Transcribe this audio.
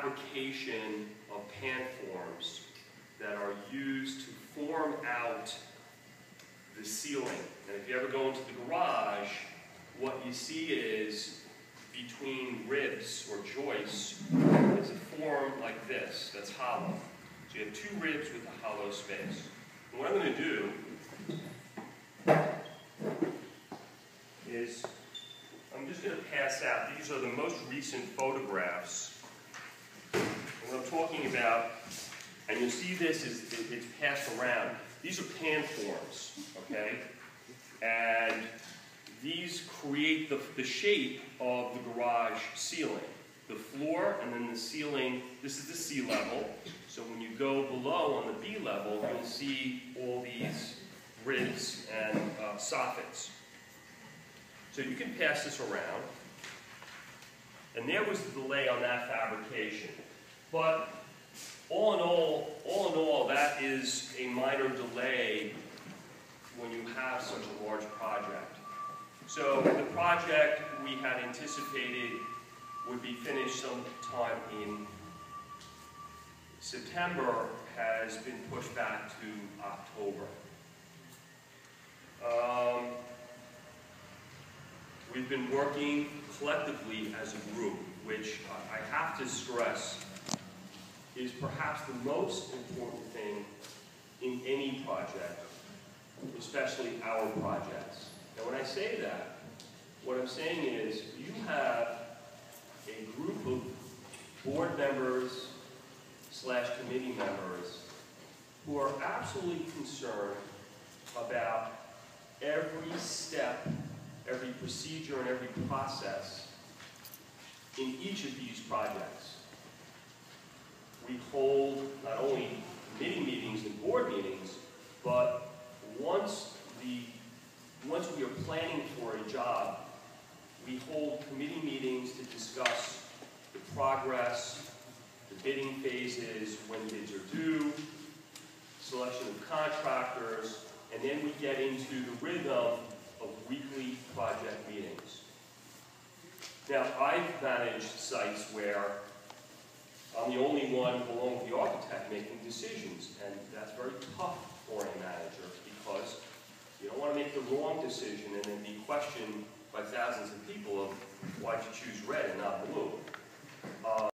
fabrication of pan forms that are used to form out the ceiling. And if you ever go into the garage, what you see is between ribs or joists is a form like this that's hollow. So you have two ribs with a hollow space. And what I'm going to do is I'm just going to pass out, these are the most recent photographs. About, and you'll see this is it- it's passed around. These are pan forms, okay? And these create the, the shape of the garage ceiling. The floor and then the ceiling, this is the C level. So when you go below on the B level, you'll see all these ribs and uh, soffits. So you can pass this around. And there was the delay on that fabrication. But all in all, all in all, that is a minor delay when you have such a large project. So the project we had anticipated would be finished sometime in September has been pushed back to October. Um, we've been working collectively as a group, which I I have to stress is perhaps the most important thing in any project, especially our projects. And when I say that, what I'm saying is you have a group of board members slash committee members who are absolutely concerned about every step, every procedure, and every process in each of these projects. We hold not only committee meetings and board meetings, but once the, once we are planning for a job, we hold committee meetings to discuss the progress, the bidding phases, when bids are due, selection of contractors, and then we get into the rhythm of weekly project meetings. Now, I've managed sites where the only one along with the architect making decisions, and that's very tough for a manager because you don't want to make the wrong decision and then be questioned by thousands of people of why'd you choose red and not blue. Uh,